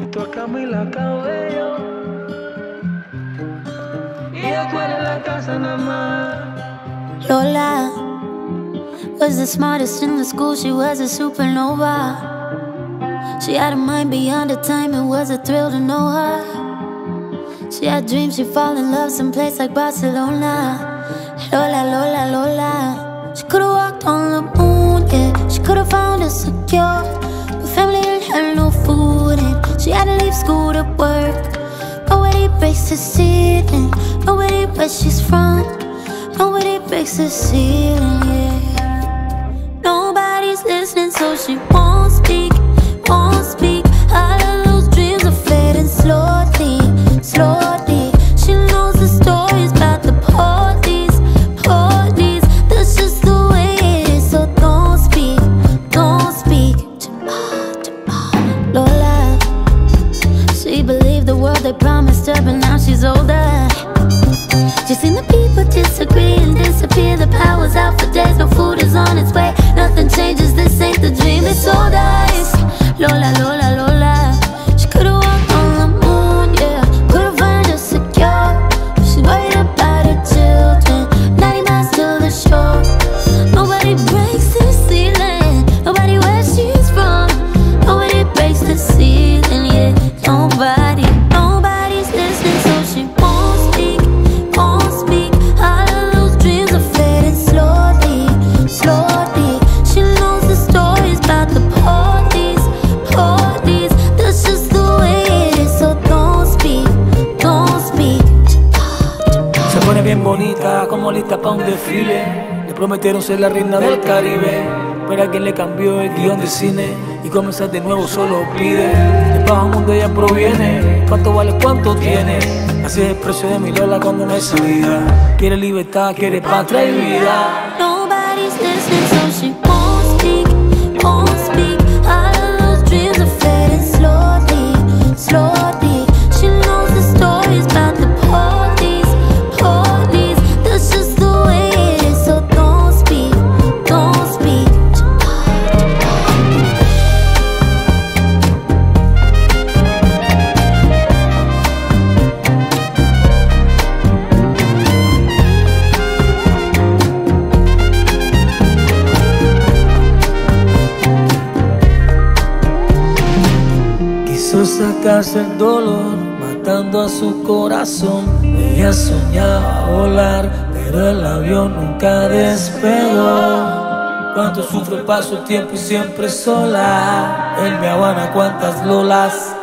A Camila Cabello. Y en la casa nada más. Lola was the smartest in the school, she was a supernova. She had a mind beyond her time, it was a thrill to know her. She had dreams, she'd fall in love someplace like Barcelona. Lola, Lola, Lola. To work. Nobody breaks the ceiling, nobody where she's from. Nobody breaks the ceiling, yeah. Nobody's listening, so she older. Just in the people bien bonita, como lista pa' un desfile. Le prometieron ser la reina del Caribe. Pero a quien le cambió el guion de cine y comenzar de nuevo solo pide. De bajo mundo ella proviene. ¿Cuánto vale? ¿Cuánto tiene? Así es el precio de mi Lola cuando me salida. Quiere libertad, quiere patria y vida. Nobody's listening, so she sacarse el dolor, matando a su corazón. Ella soñaba volar, pero el avión nunca despegó. Cuánto sufre paso el tiempo y siempre sola. En mi Habana, cuántas lolas